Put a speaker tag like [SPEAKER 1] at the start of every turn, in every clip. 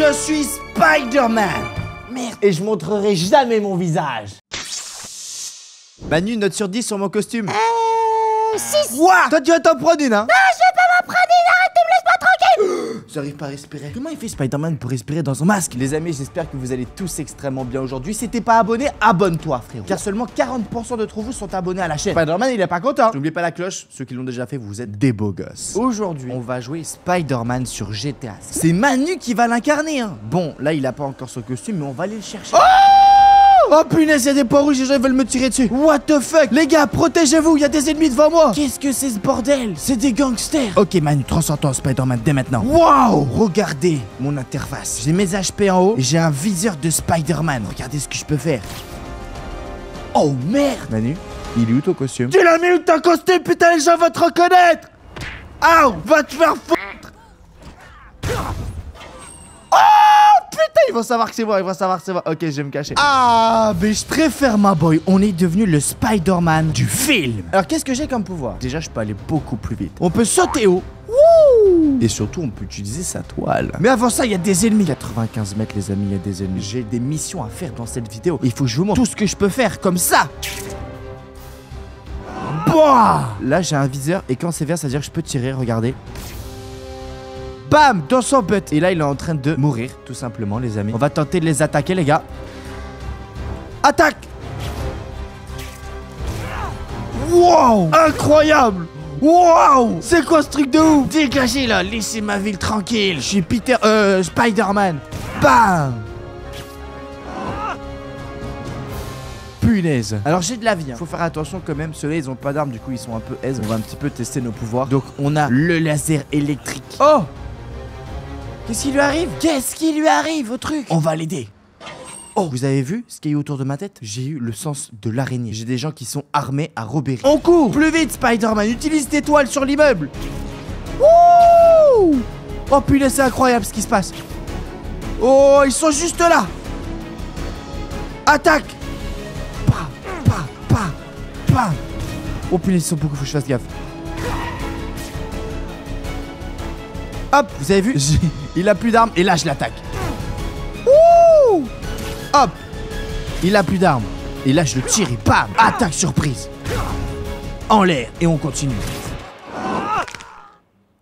[SPEAKER 1] Je suis Spider-Man. Merde. Et je montrerai jamais mon visage. Manu, note sur 10 sur mon costume.
[SPEAKER 2] Euh. 6
[SPEAKER 1] Ouah. Toi, tu vas t'en prendre une, hein.
[SPEAKER 2] Ah, je vais pas m'en prendre une, arrête de me laisser pas tranquille
[SPEAKER 1] J'arrive pas à respirer. Comment il fait Spider-Man pour respirer dans son masque Les amis, j'espère que vous allez tous extrêmement bien aujourd'hui. Si t'es pas abonné, abonne-toi, frérot. Car seulement 40% d'entre vous sont abonnés à la chaîne. Spider-Man, il est pas content. N'oubliez pas la cloche. Ceux qui l'ont déjà fait, vous êtes des beaux gosses. Aujourd'hui, on va jouer Spider-Man sur GTA. C'est Manu qui va l'incarner, hein. Bon, là, il a pas encore son costume, mais on va aller le chercher. Oh punaise, y'a des poids rouges, les gens ils veulent me tirer dessus. What the fuck? Les gars, protégez-vous, y a des ennemis devant moi. Qu'est-ce que c'est ce bordel? C'est des gangsters. Ok Manu, transforme-toi en Spider-Man dès maintenant. Waouh Regardez mon interface. J'ai mes HP en haut et j'ai un viseur de Spider-Man. Regardez ce que je peux faire. Oh merde Manu, il est où ton costume? Tu l'as mis où ton costume Putain, les gens vont te reconnaître Aouh Va te faire foutre Oh ils vont savoir que c'est moi, ils vont savoir que c'est moi. Ok, je vais me cacher. Ah, mais je préfère ma boy. On est devenu le Spider-Man du film. Alors, qu'est-ce que j'ai comme pouvoir? Déjà, je peux aller beaucoup plus vite. On peut sauter haut. Wouh Et surtout, on peut utiliser sa toile. Mais avant ça, il y a des ennemis. 95 mètres, les amis, il y a des ennemis. J'ai des missions à faire dans cette vidéo. Il faut que je vous montre tout ce que je peux faire comme ça. Boah Là, j'ai un viseur et quand c'est vert, ça veut dire que je peux tirer. Regardez. Bam Dans son butt Et là, il est en train de mourir, tout simplement, les amis. On va tenter de les attaquer, les gars. Attaque Wow Incroyable Wow C'est quoi ce truc de ouf? Dégagez là, laissez ma ville tranquille. Je suis Peter... Euh... Spider-Man. Bam Punaise. Alors j'ai de la vie. hein. Faut faire attention quand même. Ceux-là, ils ont pas d'armes, du coup ils sont un peu aise. On va un petit peu tester nos pouvoirs. Donc on a le laser électrique. Oh Qu'est-ce qui lui arrive Qu'est-ce qui lui arrive au truc? On va l'aider. Oh, vous avez vu ce qu'il y a eu autour de ma tête? J'ai eu le sens de l'araignée. J'ai des gens qui sont armés à Robéry. On court Plus vite, Spider-Man Utilise tes toiles sur l'immeuble Wouh Oh putain, c'est incroyable ce qui se passe. Oh, ils sont juste là Attaque Pa, pa, pa, pa Oh putain, ils sont beaucoup, faut que je fasse gaffe. Hop, vous avez vu Il a plus d'armes et là je l'attaque. Ouh Hop Il a plus d'armes. Et là je le tire et bam Attaque surprise En l'air et on continue.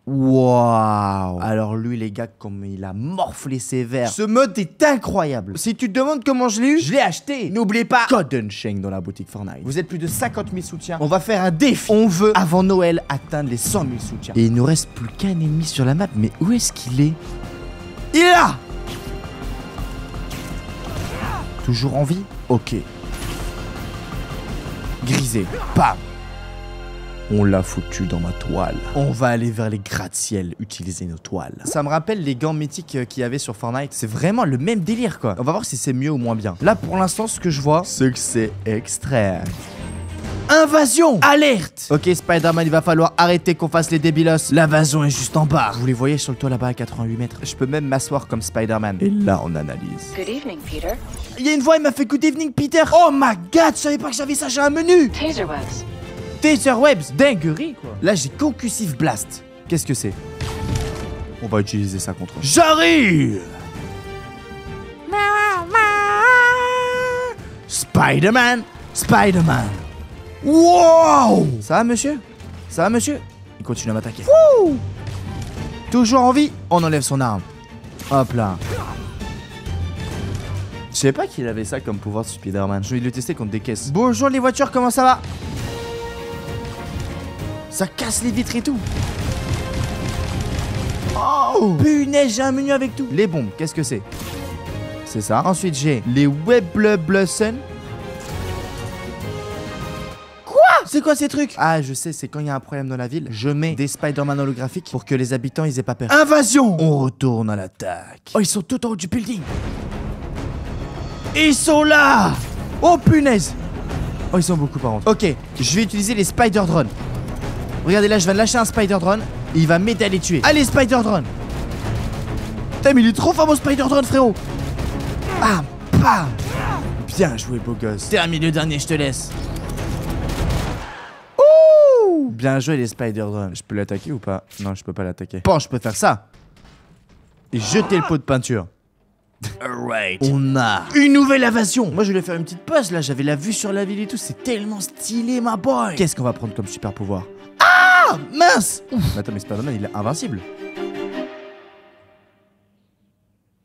[SPEAKER 1] Waouh. Alors lui les gars comme il a morflé ses verres. Ce mode est incroyable. Si tu te demandes comment je l'ai eu Je l'ai acheté. N'oubliez pas Code Unchained dans la boutique Fortnite. Vous êtes plus de 50 000 soutiens. On va faire un défi. On veut avant Noël atteindre les 100 000 soutiens. Et il nous reste plus qu'un ennemi sur la map Mais où est-ce qu'il est? Il est là! Toujours en vie? Ok. Grisé. Bam on l'a foutu dans ma toile. On va aller vers les gratte-ciel, utiliser nos toiles. Ça me rappelle les gants mythiques euh, qu'il y avait sur Fortnite. C'est vraiment le même délire, quoi. On va voir si c'est mieux ou moins bien. Là, pour l'instant, ce que je vois, c'est que c'est extrême. Invasion Alerte Ok Spider-Man, il va falloir arrêter qu'on fasse les débilos. L'invasion est juste en bas. Vous les voyez sur le toit là-bas à 88 mètres? Je peux même m'asseoir comme Spider-Man. Et là, on analyse.
[SPEAKER 3] Good evening, Peter.
[SPEAKER 1] Il y a une voix, il m'a fait Good evening Peter. Oh my god, je savais pas que j'avais ça, j'ai un menu.
[SPEAKER 3] Taser webs.
[SPEAKER 1] Taser Webs, dinguerie quoi. Là j'ai Concussive Blast. Qu'est-ce que c'est? On va utiliser ça contre. J'arrive Spider-Man Spider-Man Wow Ça va monsieur? Ça va monsieur? Il continue à m'attaquer. Toujours en vie On enlève son arme. Hop là. Je savais pas qu'il avait ça comme pouvoir de Spider-Man. Je vais le tester contre des caisses. Bonjour les voitures, comment ça va? Ça casse les vitres et tout. Oh Punaise, j'ai un menu avec tout. Les bombes, qu'est-ce que c'est? C'est ça. Ensuite, j'ai les Web Blossom. Quoi? C'est quoi ces trucs? Ah, je sais, c'est quand il y a un problème dans la ville, je mets des Spider-Man holographiques pour que les habitants ils aient pas peur. Invasion On retourne à l'attaque. Oh, ils sont tout en haut du building. Ils sont là Oh punaise Oh, ils sont beaucoup par contre. Ok, je vais utiliser les Spider Drones. Regardez là, je de lâcher un Spider Drone et il va m'aider à les tuer. Allez, Spider Drone Putain, mais il est trop fort mon Spider Drone, frérot Bam Bam Bien joué, beau gosse. Termine le dernier, je te laisse. Ouh Bien joué, les Spider Drones. Je peux l'attaquer ou pas? Non, je peux pas l'attaquer. Bon, je peux faire ça. Et jeter le pot de peinture. Alright. On a une nouvelle invasion. Moi, je voulais faire une petite pause là. J'avais la vue sur la ville et tout. C'est tellement stylé, ma boy. Qu'est-ce qu'on va prendre comme super pouvoir? Ah Mince. Attends, mais Spider-Man, il est invincible.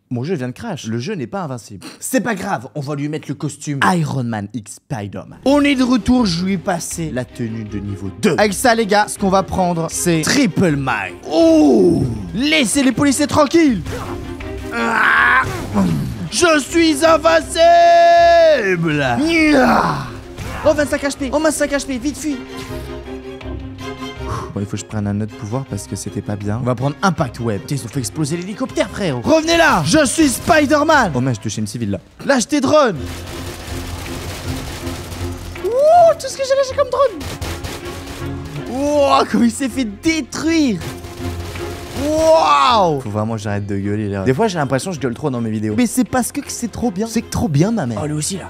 [SPEAKER 1] Mon jeu vient de crash. Le jeu n'est pas invincible. C'est pas grave, on va lui mettre le costume Iron Man X Spider-Man. On est de retour, je lui ai passé la tenue de niveau 2. Avec ça, les gars, ce qu'on va prendre, c'est Triple Mine. Oh Laissez les policiers tranquilles Ah Je suis invincible Oh, 25 HP Oh, 25 HP, vite, fuis Bon, il faut que je prenne un autre pouvoir parce que c'était pas bien. On va prendre Impact Web. Tiens, ils ont fait exploser l'hélicoptère, frère. Revenez là Je suis Spider-Man Oh, mais je touché une civile là. Lâche tes drones Ouh, tout ce que j'ai lâché comme drone Wow, comment il s'est fait détruire Waouh Faut vraiment que j'arrête de gueuler là. Des fois j'ai l'impression que je gueule trop dans mes vidéos. Mais c'est parce que c'est trop bien. C'est trop bien ma mère. Oh lui aussi là.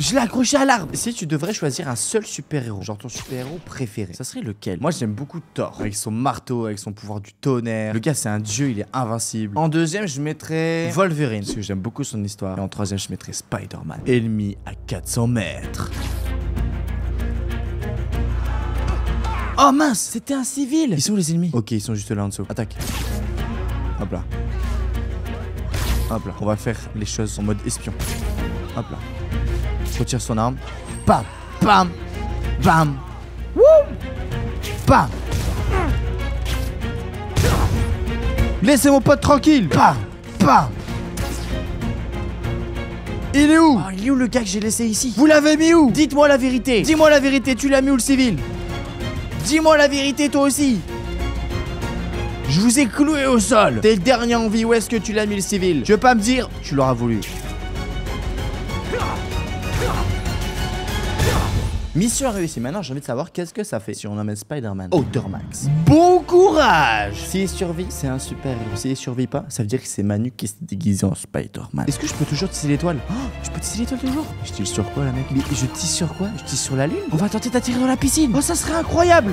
[SPEAKER 1] Je l'ai accroché à l'arbre. Si tu devrais choisir un seul super-héros, genre ton super-héros préféré, ça serait lequel? Moi j'aime beaucoup Thor, avec son marteau, avec son pouvoir du tonnerre. Le gars c'est un dieu, il est invincible. En deuxième, je mettrais Wolverine, parce que j'aime beaucoup son histoire. Et en troisième, je mettrais Spider-Man, ennemi à 400 mètres. Oh mince, c'était un civil Ils sont où les ennemis? Ok, ils sont juste là en dessous. Attaque. Hop là. Hop là. On va faire les choses en mode espion. Hop là. Retire son arme. Bam Bam Bam. Wouh Bam. Laissez mon pote tranquille. Bam Bam. Il est où? Oh, Il est où le gars que j'ai laissé ici? Vous l'avez mis où? Dites-moi la vérité. Dis-moi la vérité, tu l'as mis où le civil? Dis-moi la vérité toi aussi. Je vous ai cloué au sol. T'es le dernier en vie, où est-ce que tu l'as mis le civil? Tu veux pas me dire Tu l'auras voulu Mission réussie. Maintenant, j'ai envie de savoir qu'est-ce que ça fait. Si on emmène Spider-Man. Max. Bon courage! S'il survit, c'est un super héros. S'il survit pas, ça veut dire que c'est Manu qui s'est déguisé en Spider-Man. Est-ce que je peux toujours tisser l'étoile? Oh, Je peux tisser l'étoile toujours? Je tisse sur quoi, la mec? Mais je tisse sur quoi? Je tisse sur la lune. On va tenter d'attirer dans la piscine. Oh, ça serait incroyable!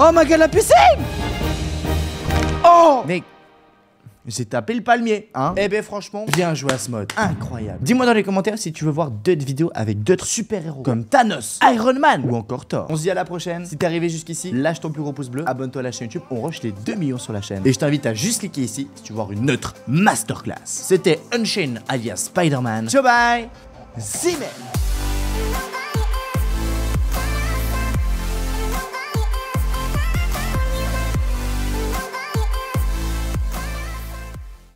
[SPEAKER 1] Oh, ma gueule, la piscine! Oh! Mais j'ai tapé le palmier, hein Eh ben franchement, bien joué à ce mode, incroyable. Dis-moi dans les commentaires si tu veux voir d'autres vidéos avec d'autres super-héros comme Thanos, Iron Man ou encore Thor. On se dit à la prochaine. Si t'es arrivé jusqu'ici, lâche ton plus gros pouce bleu, abonne-toi à la chaîne YouTube, on rush les 2 millions sur la chaîne. Et je t'invite à juste cliquer ici si tu veux voir une autre masterclass. C'était Unchained alias Spider-Man. Ciao bye Zimmer